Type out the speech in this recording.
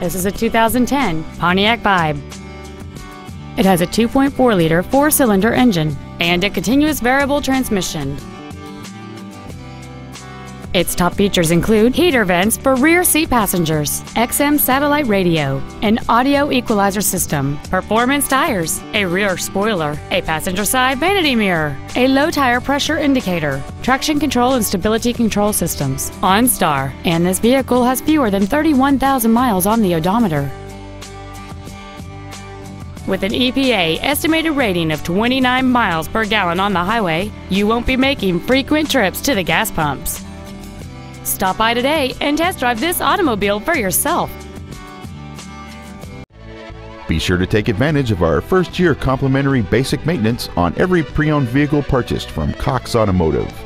This is a 2010 Pontiac Vibe. It has a 2.4 liter four cylinder engine and a continuous variable transmission. Its top features include heater vents for rear seat passengers, XM satellite radio, an audio equalizer system, performance tires, a rear spoiler, a passenger side vanity mirror, a low tire pressure indicator, traction control and stability control systems, OnStar, and this vehicle has fewer than 31,000 miles on the odometer. With an EPA estimated rating of 29 miles per gallon on the highway, you won't be making frequent trips to the gas pumps. Stop by today and test drive this automobile for yourself. Be sure to take advantage of our first year complimentary basic maintenance on every pre owned vehicle purchased from Cox Automotive.